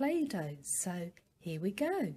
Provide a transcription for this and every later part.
Play-Doh. So here we go.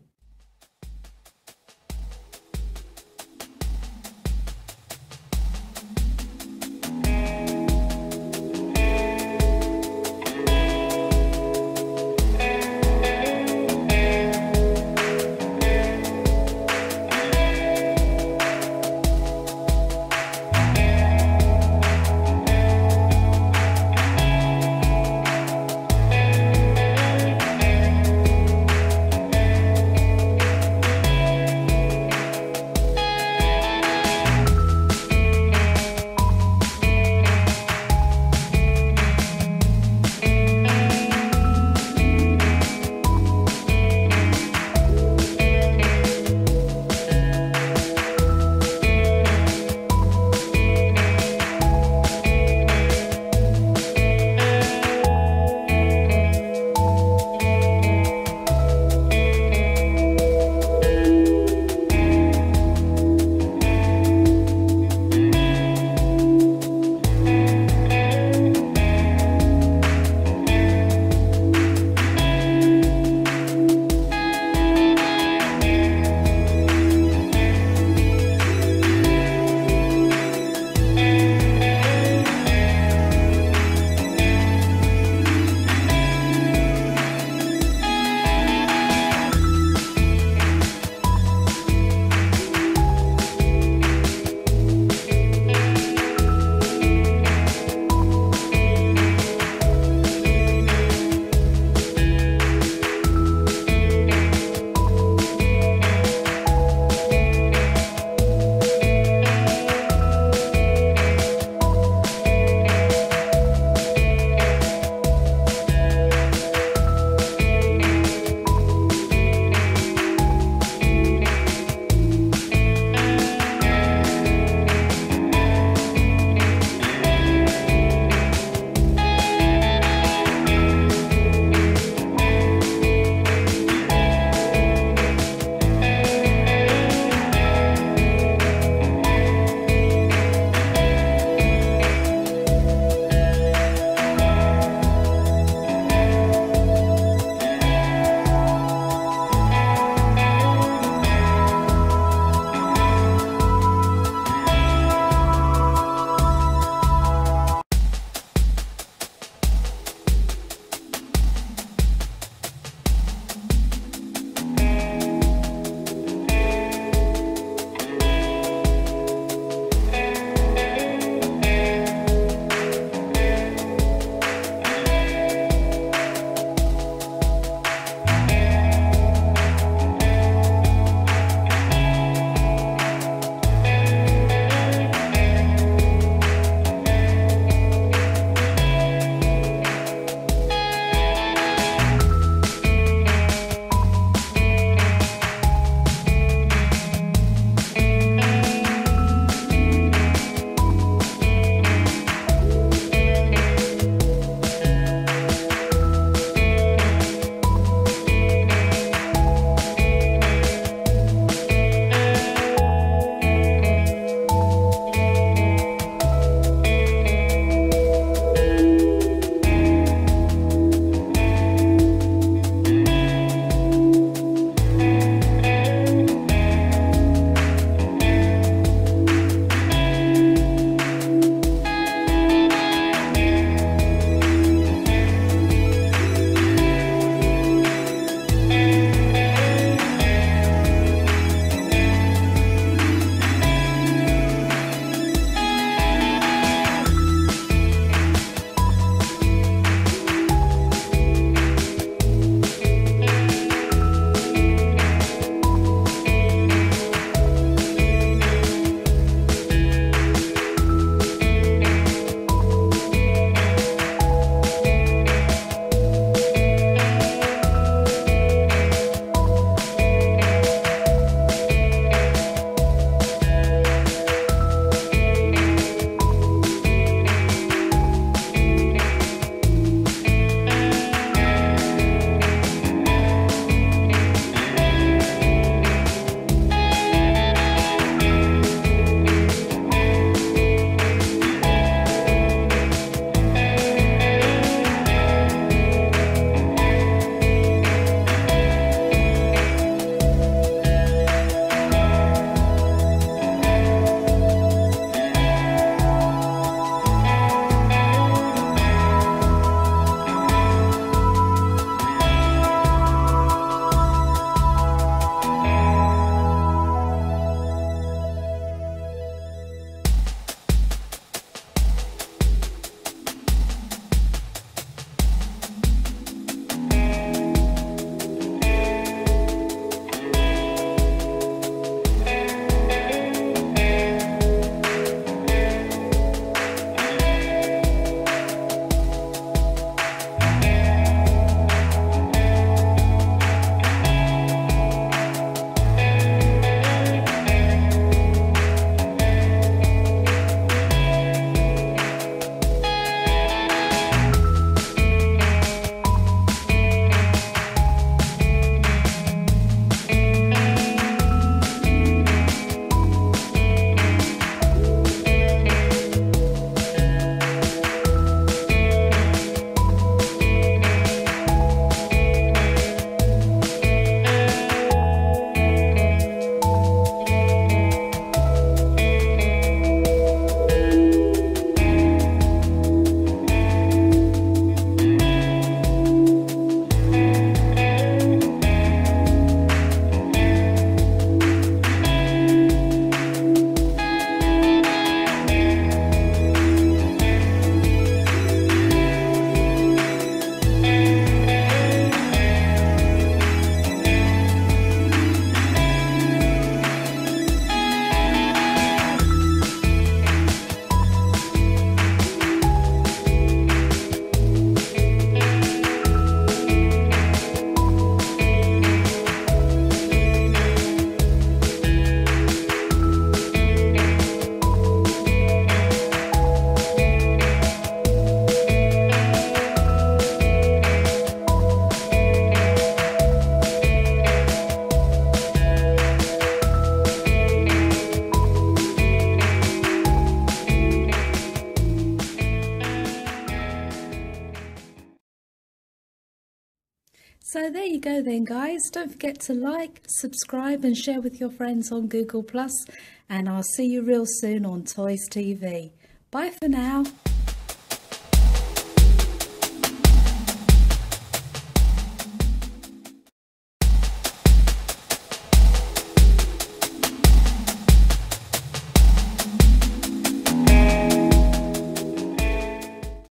So there you go then guys. Don't forget to like, subscribe and share with your friends on Google Plus and I'll see you real soon on Toys TV. Bye for now.